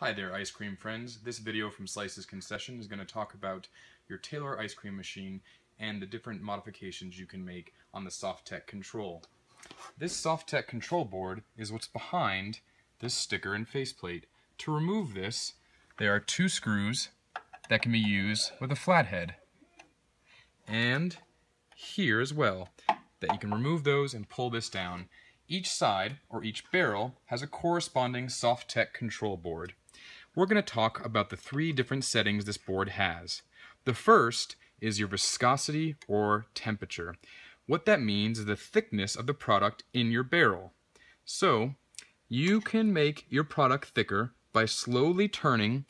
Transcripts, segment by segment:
Hi there ice cream friends. This video from Slices Concession is going to talk about your Taylor ice cream machine and the different modifications you can make on the Softtech control. This Softtech control board is what's behind this sticker and faceplate. To remove this, there are two screws that can be used with a flathead. And here as well, that you can remove those and pull this down. Each side, or each barrel, has a corresponding Softtech control board we're going to talk about the three different settings this board has. The first is your viscosity or temperature. What that means is the thickness of the product in your barrel. So, you can make your product thicker by slowly turning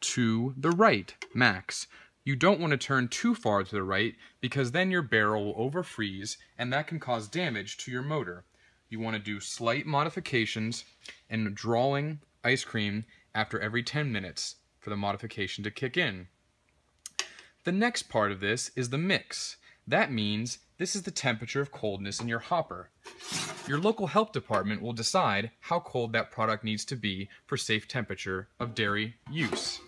to the right, max. You don't want to turn too far to the right because then your barrel will overfreeze and that can cause damage to your motor. You want to do slight modifications and drawing ice cream after every 10 minutes for the modification to kick in. The next part of this is the mix. That means this is the temperature of coldness in your hopper. Your local health department will decide how cold that product needs to be for safe temperature of dairy use.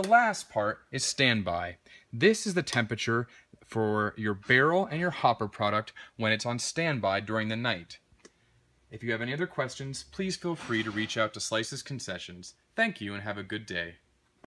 The last part is standby. This is the temperature for your barrel and your hopper product when it's on standby during the night. If you have any other questions, please feel free to reach out to Slices Concessions. Thank you and have a good day.